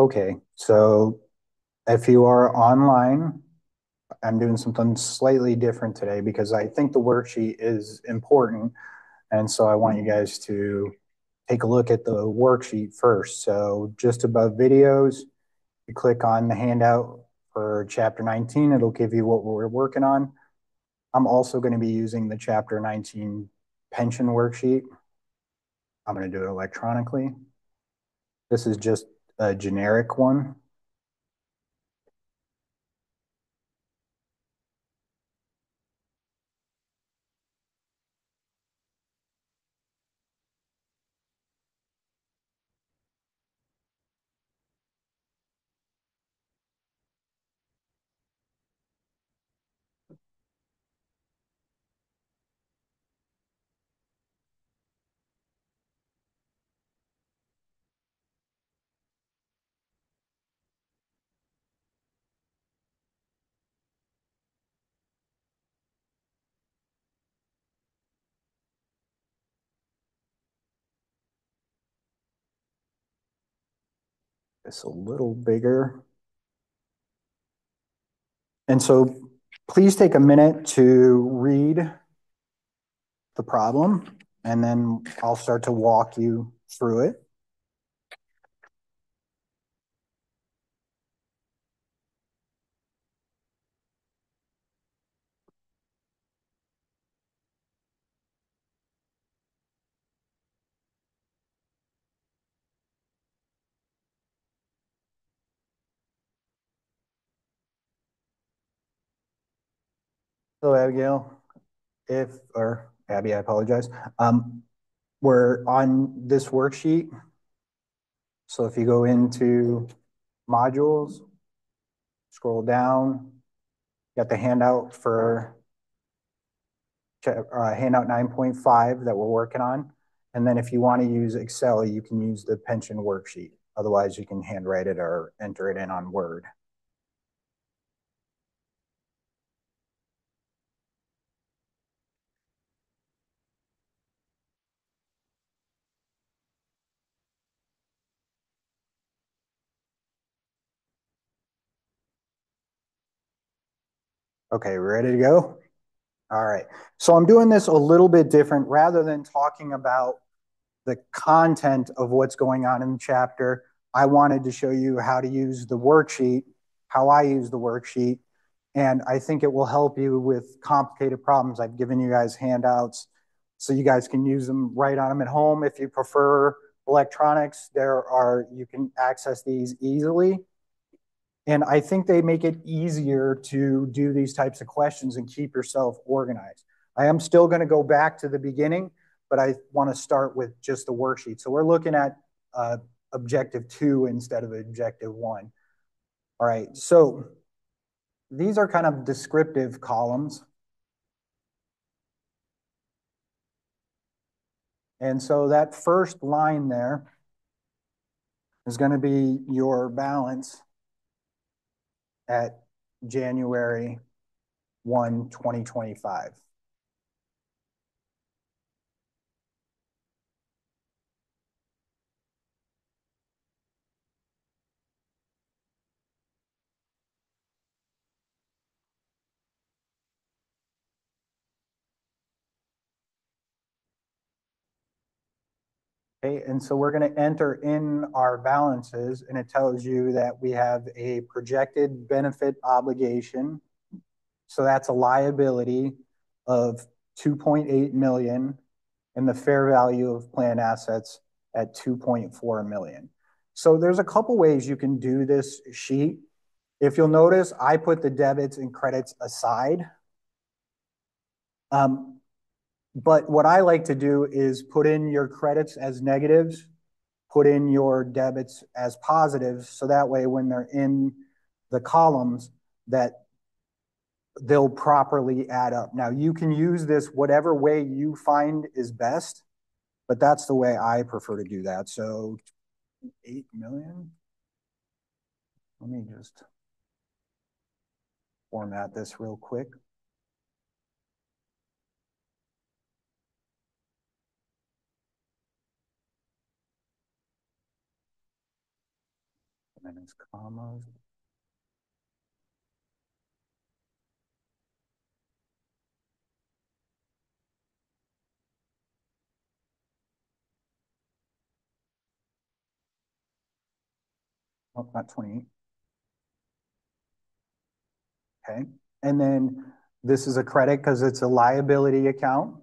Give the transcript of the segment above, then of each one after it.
Okay, so if you are online, I'm doing something slightly different today because I think the worksheet is important. And so I want you mm-hmm. guys to take a look at the worksheet first. So just above videos, you click on the handout for chapter 19. It'll give you what we're working on. I'm also going to be using the chapter 19 pension worksheet. I'm going to do it electronically. This is just a generic one. It's a little bigger. And so please take a minute to read the problem, and then I'll start to walk you through it. So Abigail, if, or Abby, I apologize. Um, we're on this worksheet. So if you go into modules, scroll down, got the handout for uh, handout 9.5 that we're working on. And then if you want to use Excel, you can use the pension worksheet. Otherwise, you can handwrite it or enter it in on Word. Okay, ready to go? All right. So I'm doing this a little bit different. Rather than talking about the content of what's going on in the chapter, I wanted to show you how to use the worksheet, how I use the worksheet, and I think it will help you with complicated problems. I've given you guys handouts so you guys can use them right on them at home. If you prefer electronics, there are you can access these easily. And I think they make it easier to do these types of questions and keep yourself organized. I am still going to go back to the beginning, but I want to start with just the worksheet. So we're looking at uh, objective two instead of objective one. All right, so these are kind of descriptive columns. And so that first line there is going to be your balance at January 1, 2025. Okay, and so we're going to enter in our balances and it tells you that we have a projected benefit obligation. So that's a liability of 2.8 million and the fair value of plan assets at 2.4 million. So there's a couple ways you can do this sheet. If you'll notice, I put the debits and credits aside. Um, but what I like to do is put in your credits as negatives, put in your debits as positives, so that way when they're in the columns that they'll properly add up. Now you can use this whatever way you find is best, but that's the way I prefer to do that. So 8 million. Let me just format this real quick. And then commas. Oh, not 28. Okay. And then this is a credit because it's a liability account.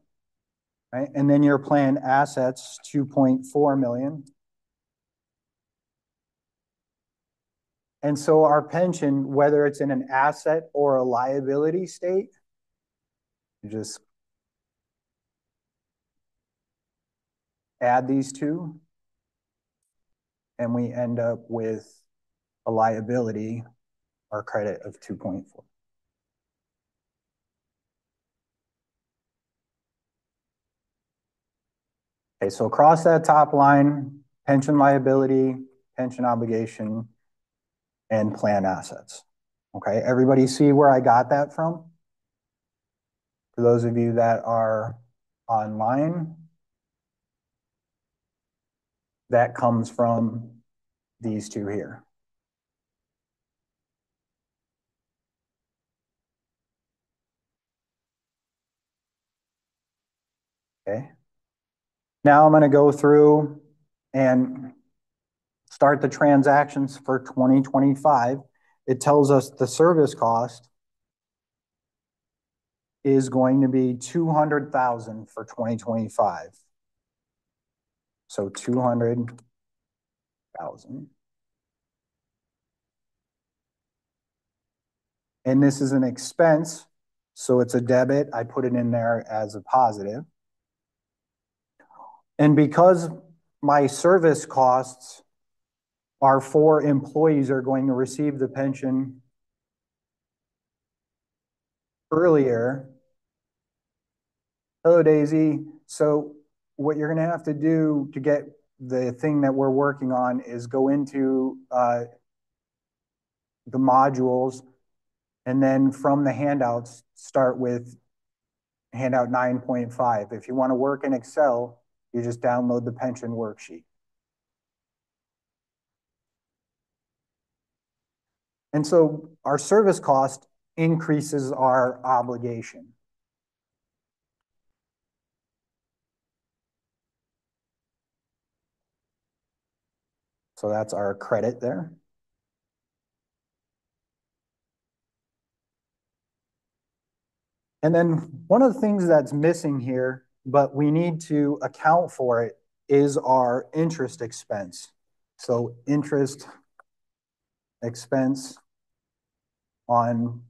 Right. And then your plan assets, 2.4 million. And so our pension, whether it's in an asset or a liability state, just add these two, and we end up with a liability or credit of 2.4. Okay, so across that top line, pension liability, pension obligation, and plan assets. Okay, everybody see where I got that from? For those of you that are online, that comes from these two here. Okay. Now I'm going to go through and start the transactions for 2025. It tells us the service cost is going to be 200,000 for 2025. So 200,000. And this is an expense, so it's a debit. I put it in there as a positive. And because my service costs our four employees are going to receive the pension earlier. Hello, Daisy. So what you're going to have to do to get the thing that we're working on is go into uh, the modules and then from the handouts, start with handout 9.5. If you want to work in Excel, you just download the pension worksheet. And so our service cost increases our obligation. So that's our credit there. And then one of the things that's missing here, but we need to account for it, is our interest expense. So interest expense on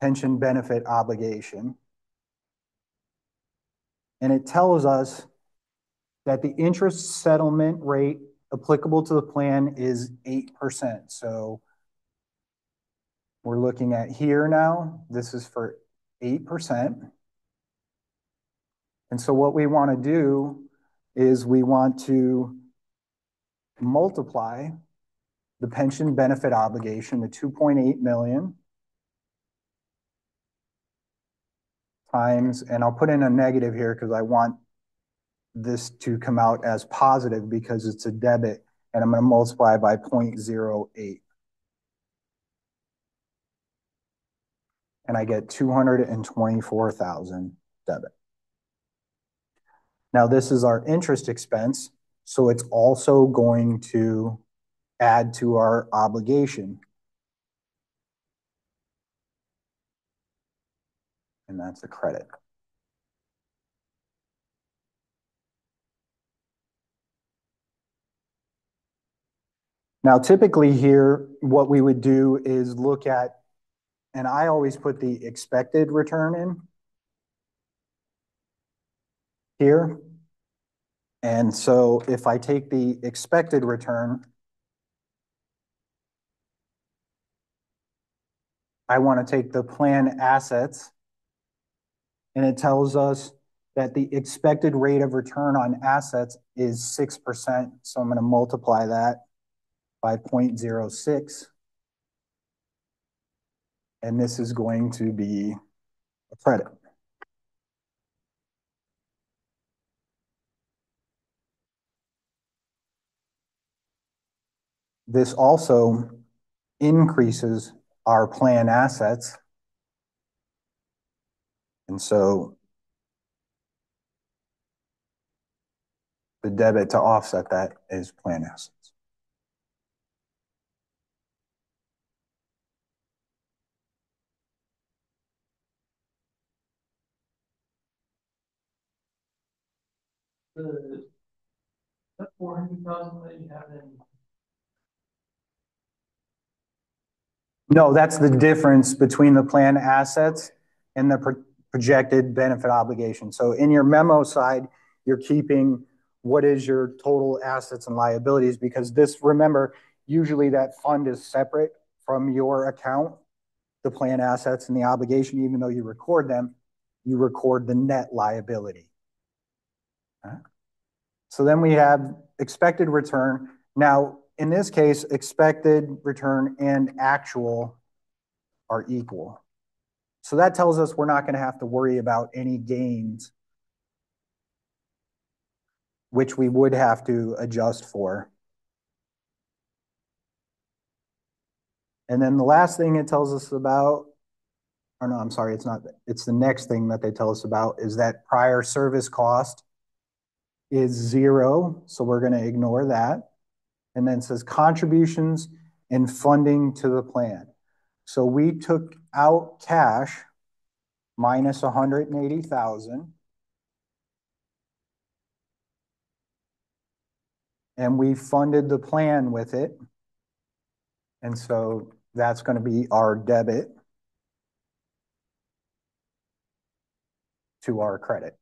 pension benefit obligation. And it tells us that the interest settlement rate applicable to the plan is 8%. So we're looking at here now, this is for 8%. And so what we want to do is we want to multiply the pension benefit obligation, the 2.8 million times, and I'll put in a negative here because I want this to come out as positive because it's a debit, and I'm going to multiply by 0.08. And I get 224,000 debit. Now this is our interest expense, so it's also going to add to our obligation. And that's a credit. Now, typically here, what we would do is look at, and I always put the expected return in here. And so if I take the expected return, I want to take the plan assets, and it tells us that the expected rate of return on assets is 6%. So I'm going to multiply that by 0.06. And this is going to be a credit. This also increases our plan assets. And so the debit to offset that is plan assets. The four hundred thousand that you have in. No, that's the difference between the plan assets and the projected benefit obligation. So in your memo side, you're keeping what is your total assets and liabilities because this, remember, usually that fund is separate from your account, the plan assets and the obligation, even though you record them, you record the net liability. So then we have expected return. Now, in this case, expected return and actual are equal. So that tells us we're not going to have to worry about any gains, which we would have to adjust for. And then the last thing it tells us about, or no, I'm sorry, it's not, it's the next thing that they tell us about is that prior service cost is zero. So we're going to ignore that. And then says contributions and funding to the plan. So we took out cash minus 180,000. And we funded the plan with it. And so that's going to be our debit to our credit.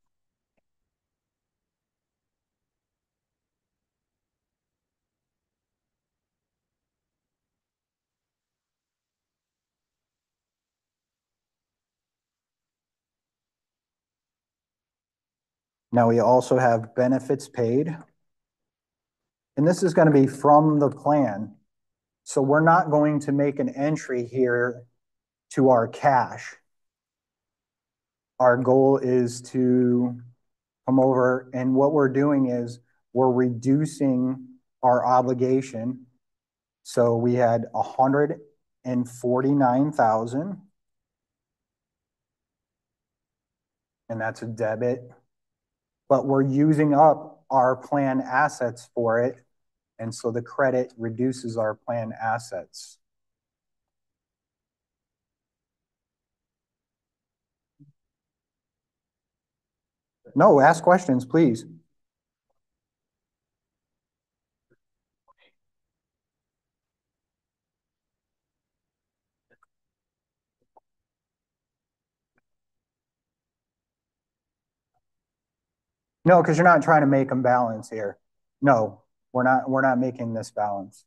Now we also have benefits paid. And this is going to be from the plan. So we're not going to make an entry here to our cash. Our goal is to come over and what we're doing is we're reducing our obligation. So we had 149,000 and that's a debit but we're using up our plan assets for it. And so the credit reduces our plan assets. No, ask questions, please. No, because you're not trying to make them balance here. No, we're not, we're not making this balance.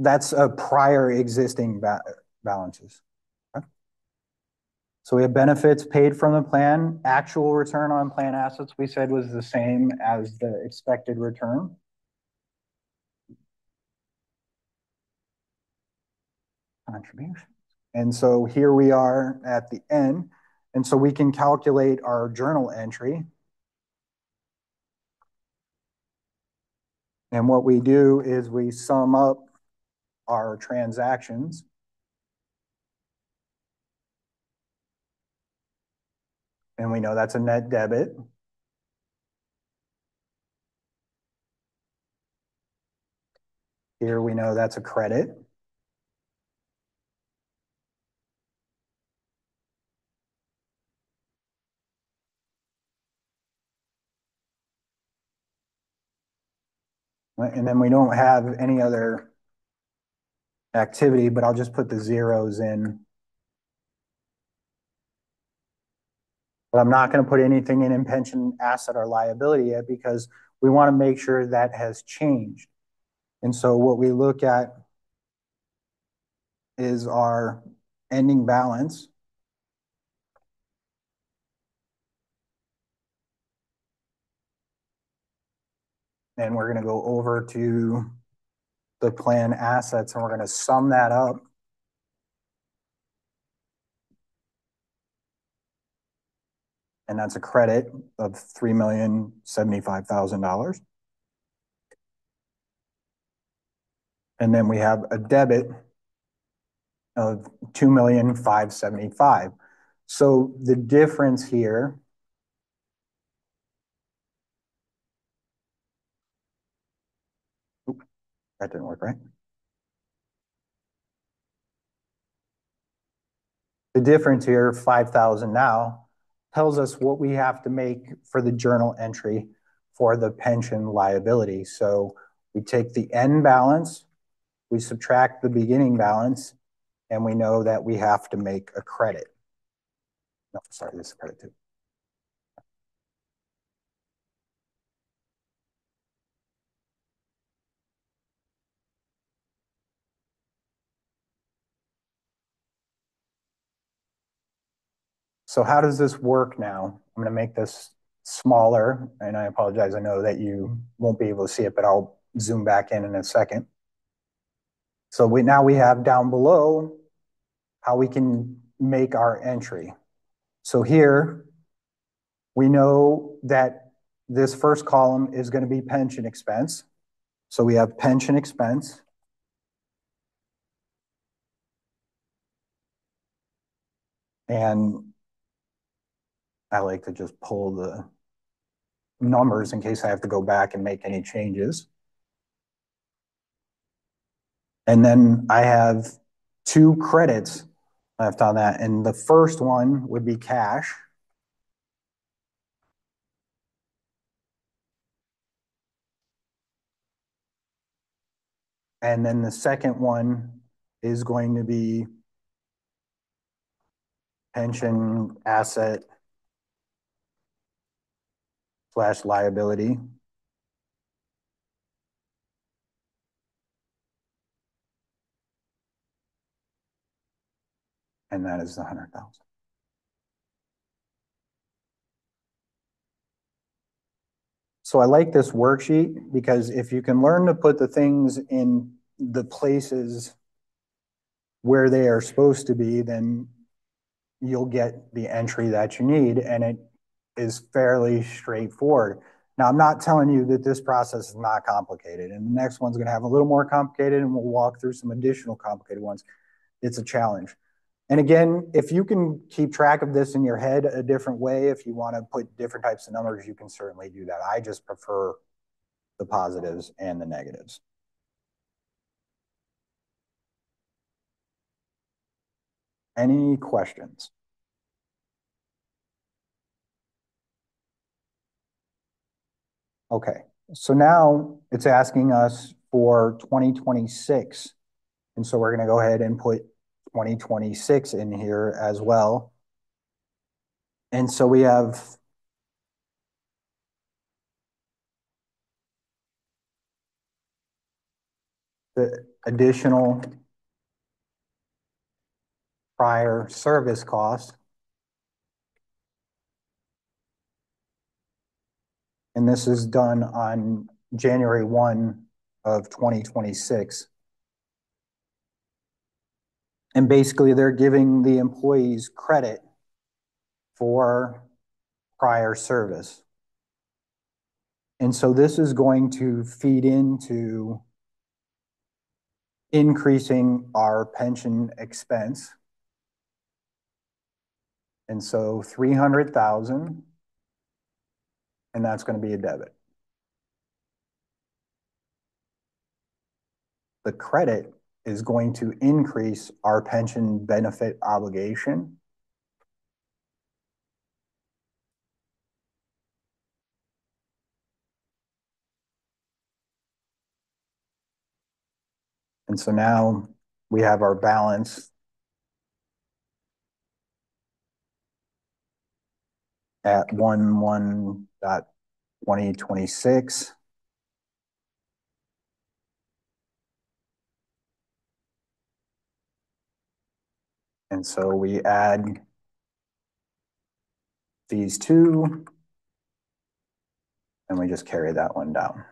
That's a prior existing ba balances. So we have benefits paid from the plan. Actual return on plan assets we said was the same as the expected return. Contribution. And so here we are at the end. And so we can calculate our journal entry. And what we do is we sum up our transactions. And we know that's a net debit. Here we know that's a credit. And then we don't have any other activity, but I'll just put the zeros in. But I'm not going to put anything in in pension asset or liability yet because we want to make sure that has changed. And so what we look at is our ending balance. And we're going to go over to the plan assets and we're going to sum that up. And that's a credit of $3,075,000. And then we have a debit of two million five seventy-five. So the difference here that didn't work, right? The difference here, five thousand now, tells us what we have to make for the journal entry for the pension liability. So we take the end balance, we subtract the beginning balance, and we know that we have to make a credit. No, sorry, this is credit too. So how does this work now? I'm going to make this smaller, and I apologize. I know that you won't be able to see it, but I'll zoom back in in a second. So we now we have down below how we can make our entry. So here we know that this first column is going to be pension expense. So we have pension expense. And I like to just pull the numbers in case I have to go back and make any changes. And then I have two credits left on that. And the first one would be cash. And then the second one is going to be pension asset slash liability. And that is the hundred thousand. So I like this worksheet because if you can learn to put the things in the places where they are supposed to be, then you'll get the entry that you need. And it is fairly straightforward. Now, I'm not telling you that this process is not complicated, and the next one's going to have a little more complicated, and we'll walk through some additional complicated ones. It's a challenge. And again, if you can keep track of this in your head a different way, if you want to put different types of numbers, you can certainly do that. I just prefer the positives and the negatives. Any questions? Okay, so now it's asking us for 2026. And so we're going to go ahead and put 2026 in here as well. And so we have the additional prior service cost and this is done on January 1 of 2026. And basically, they're giving the employees credit for prior service. And so this is going to feed into increasing our pension expense. And so 300,000 and that's going to be a debit. The credit is going to increase our pension benefit obligation. And so now we have our balance at one one dot twenty twenty six. And so we add these two, and we just carry that one down.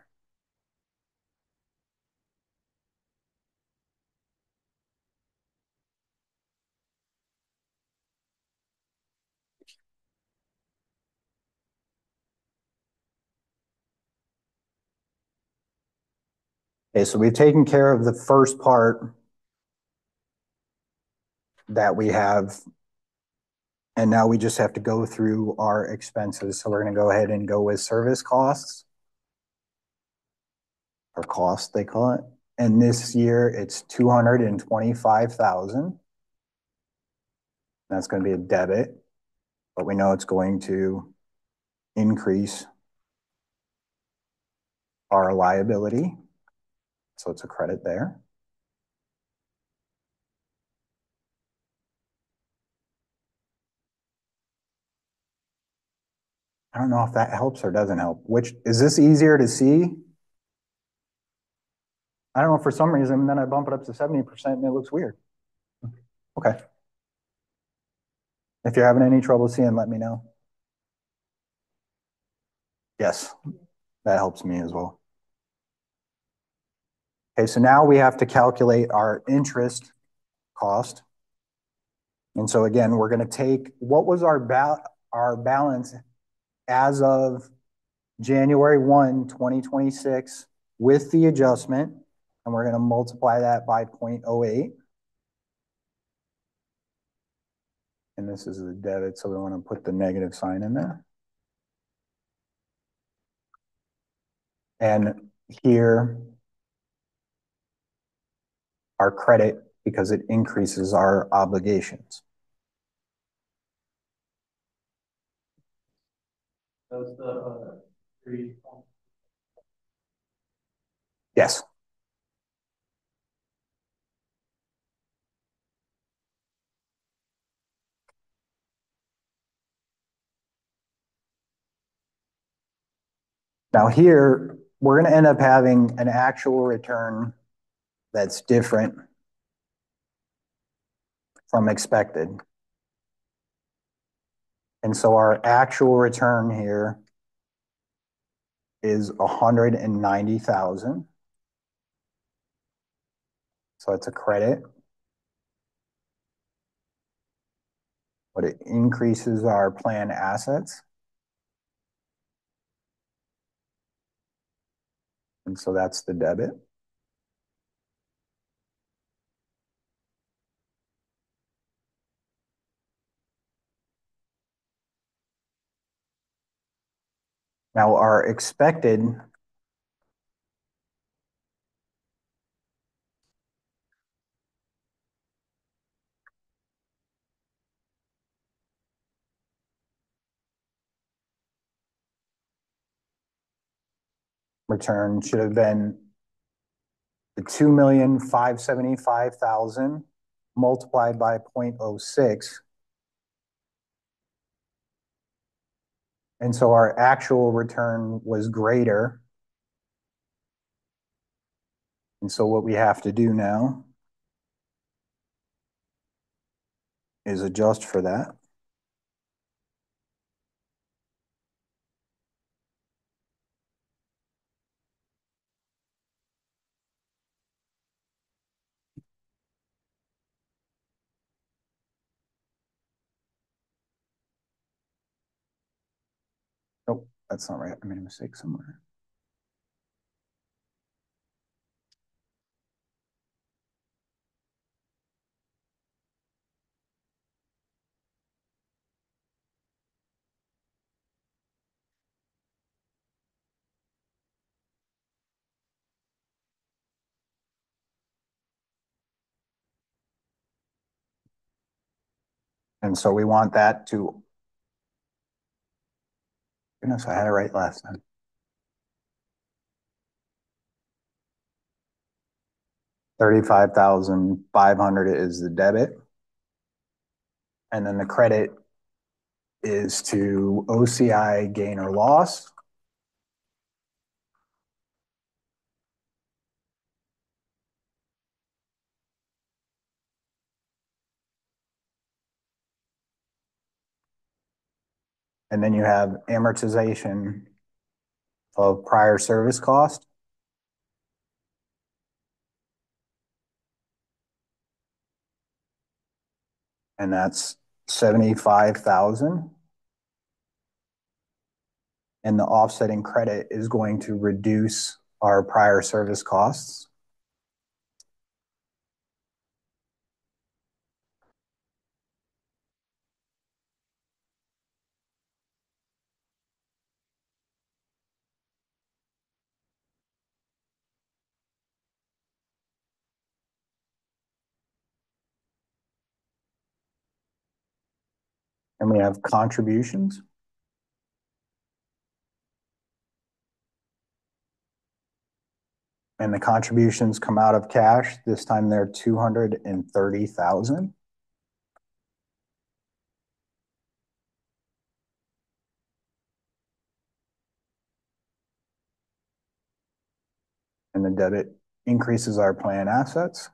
Okay, so we've taken care of the first part that we have. And now we just have to go through our expenses. So we're going to go ahead and go with service costs. Or cost, they call it. And this year it's 225,000. That's going to be a debit, but we know it's going to increase our liability. So it's a credit there. I don't know if that helps or doesn't help. Which is this easier to see? I don't know for some reason, And then I bump it up to 70% and it looks weird. Okay. If you're having any trouble seeing, let me know. Yes, that helps me as well. Okay, so now we have to calculate our interest cost. And so again, we're going to take what was our, ba our balance as of January 1, 2026 with the adjustment, and we're going to multiply that by 0.08. And this is the debit, so we want to put the negative sign in there. And here, our credit, because it increases our obligations. That's the uh, three. Yes. Now here, we're going to end up having an actual return that's different from expected. And so our actual return here is 190,000. So it's a credit. But it increases our plan assets. And so that's the debit. Now our expected return should have been the 2,575,000 multiplied by 0.06 And so our actual return was greater. And so what we have to do now is adjust for that. That's not right. I made a mistake somewhere. And so we want that to Goodness, I had it right last time. Thirty-five thousand five hundred is the debit. And then the credit is to OCI gain or loss. And then you have amortization of prior service cost. And that's 75,000. And the offsetting credit is going to reduce our prior service costs. And we have contributions. And the contributions come out of cash. This time they're 230,000. And the debit increases our plan assets.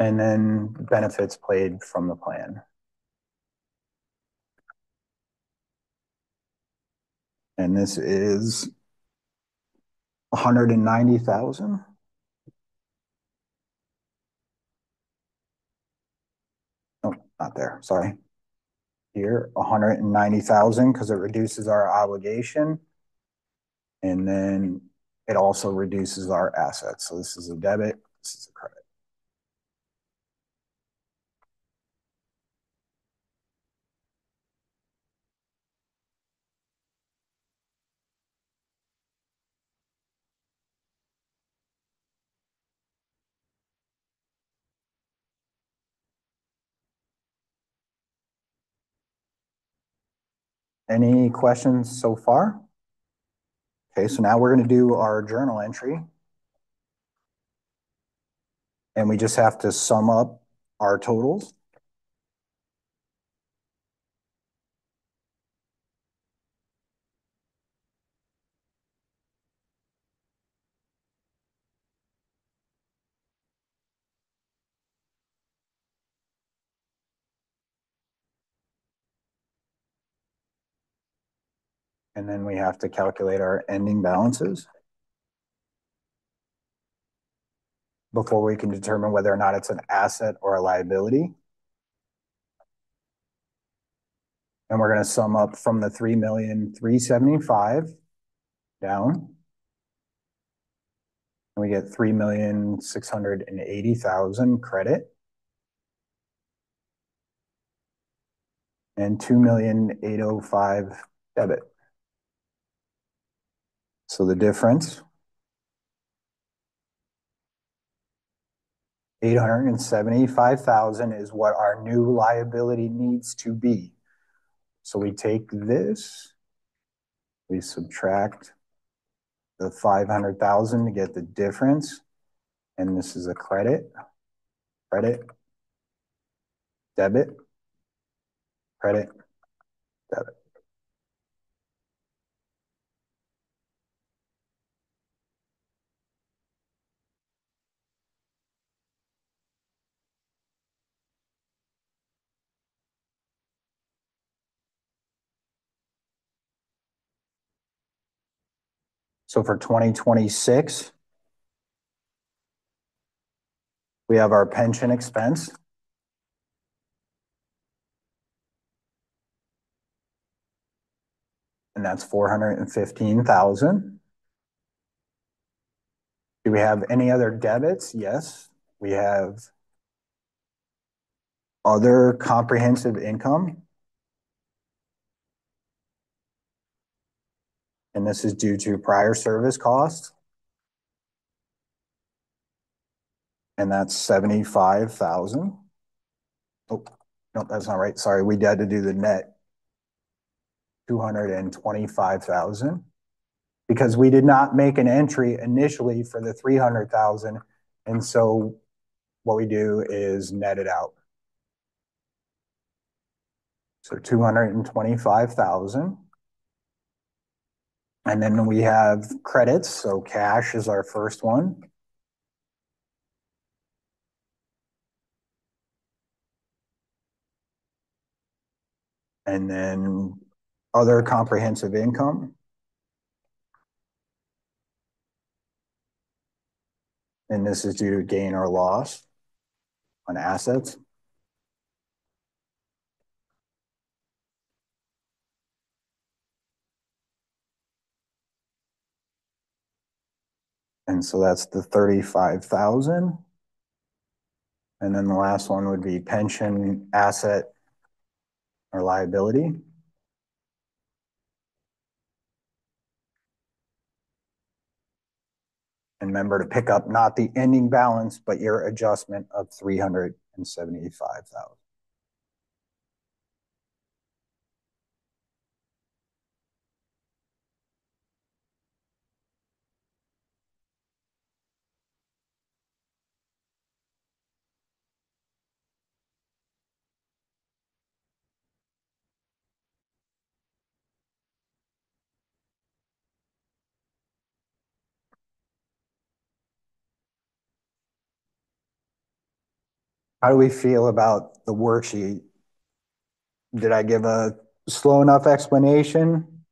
And then benefits paid from the plan. And this is $190,000. Oh, not there. Sorry. Here, $190,000 because it reduces our obligation. And then it also reduces our assets. So this is a debit, this is a credit. Any questions so far? Okay, so now we're going to do our journal entry. And we just have to sum up our totals. And then we have to calculate our ending balances before we can determine whether or not it's an asset or a liability. And we're going to sum up from the 3,375 down. And we get 3,680,000 credit. And 2,805 debit. So the difference, 875,000 is what our new liability needs to be. So we take this, we subtract the 500,000 to get the difference. And this is a credit, credit, debit, credit, debit. So for 2026, we have our pension expense. And that's 415,000. Do we have any other debits? Yes. We have other comprehensive income. And this is due to prior service costs. And that's 75,000. Oh, no, that's not right. Sorry, we had to do the net 225,000 because we did not make an entry initially for the 300,000. And so what we do is net it out. So 225,000. And then we have credits. So cash is our first one. And then other comprehensive income. And this is due to gain or loss on assets. And so that's the 35,000. And then the last one would be pension asset or liability. And remember to pick up not the ending balance, but your adjustment of 375,000. How do we feel about the worksheet? Did I give a slow enough explanation?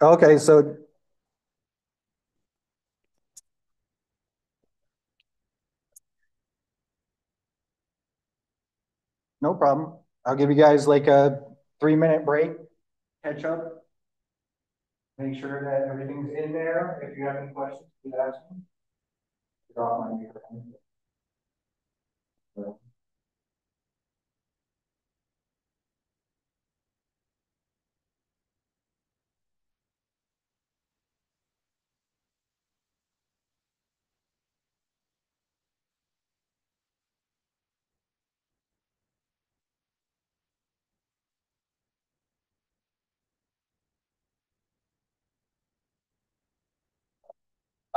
Okay, so no problem. I'll give you guys like a three minute break, catch up. Make sure that everything's in there. If you have any questions, please ask me. Drop my microphone.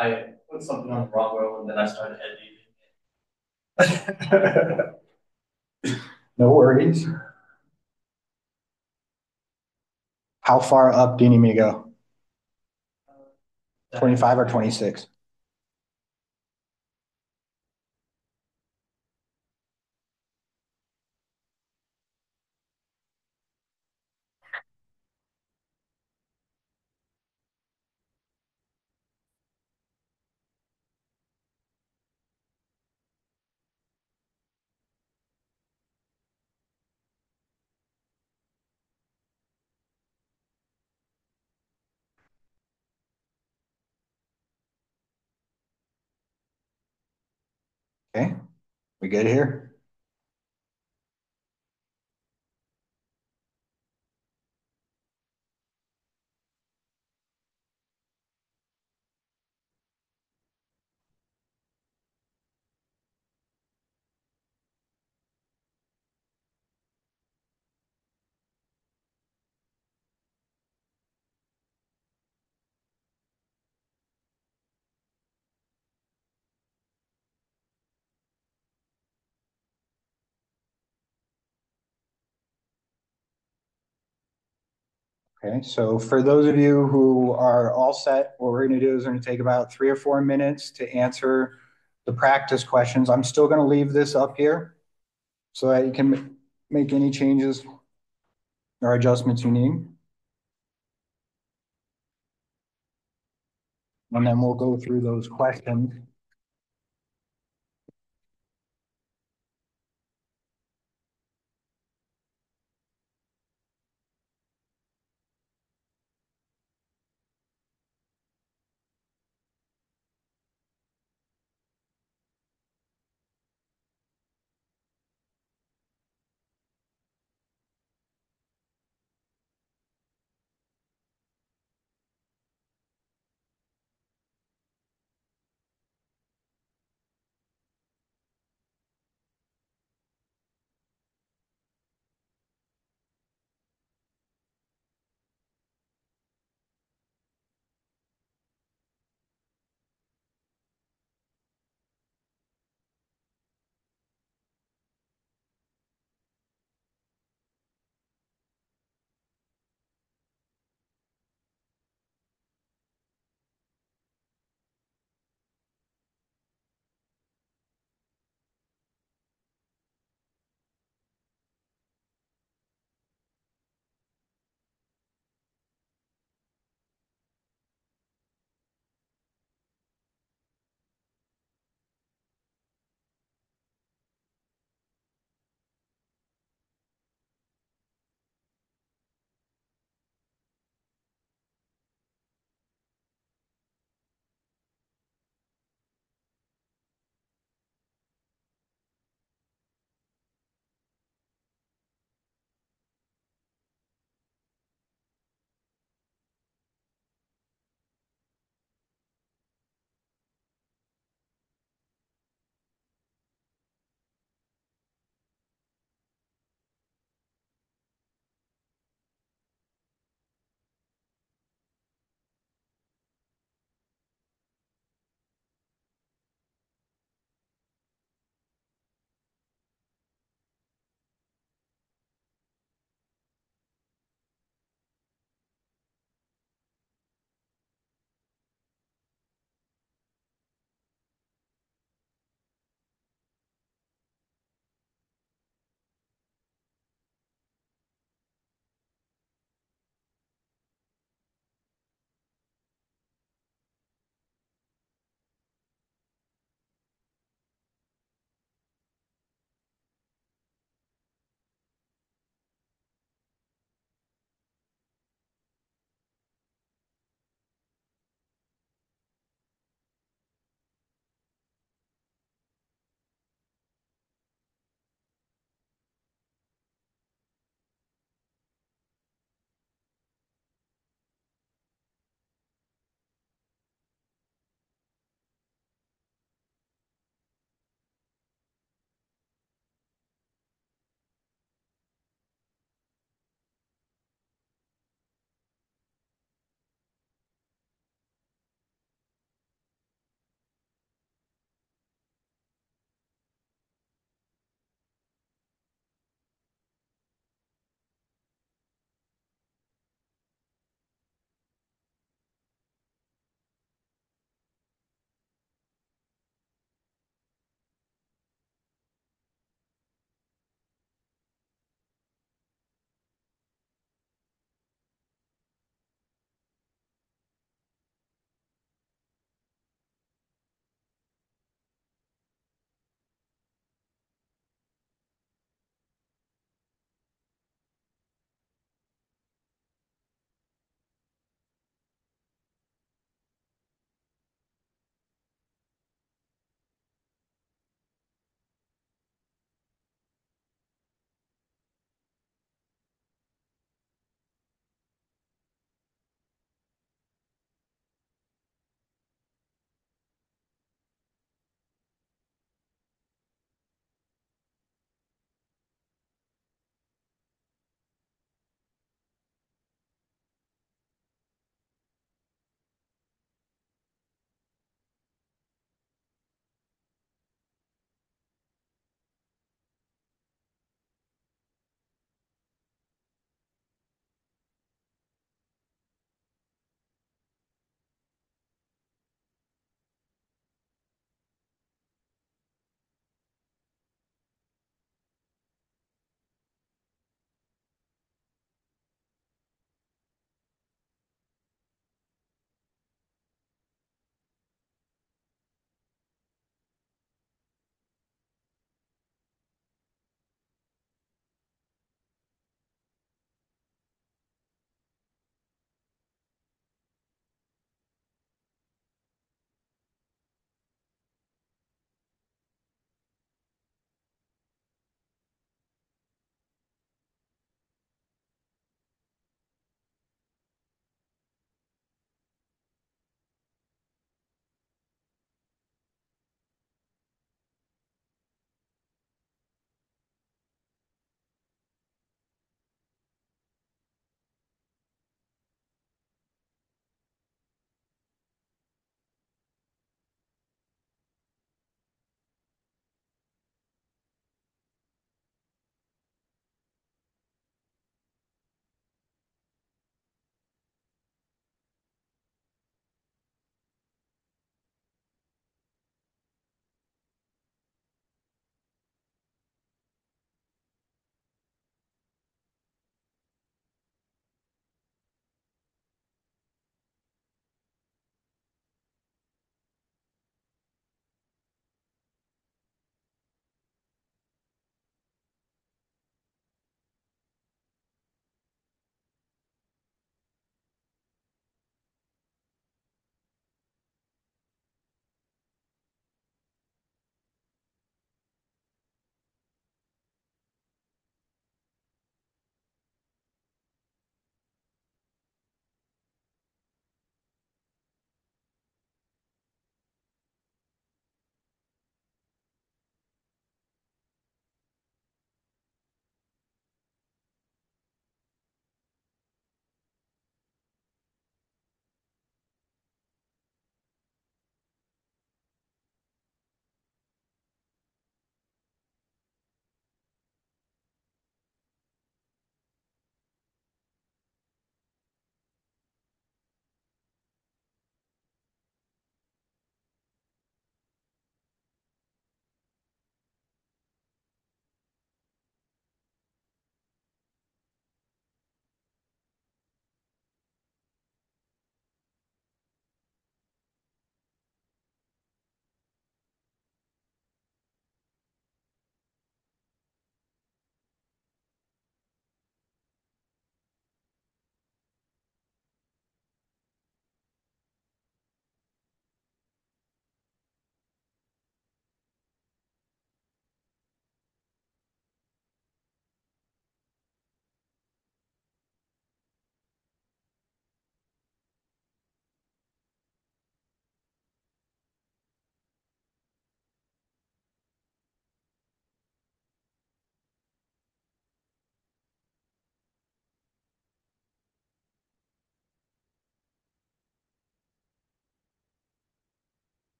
I put something on the wrong row and then I started editing. No worries. How far up do you need me to go? Uh, Twenty-five or twenty-six? Okay, we good here? Okay, so for those of you who are all set, what we're gonna do is we're gonna take about three or four minutes to answer the practice questions. I'm still gonna leave this up here so that you can make any changes or adjustments you need. And then we'll go through those questions.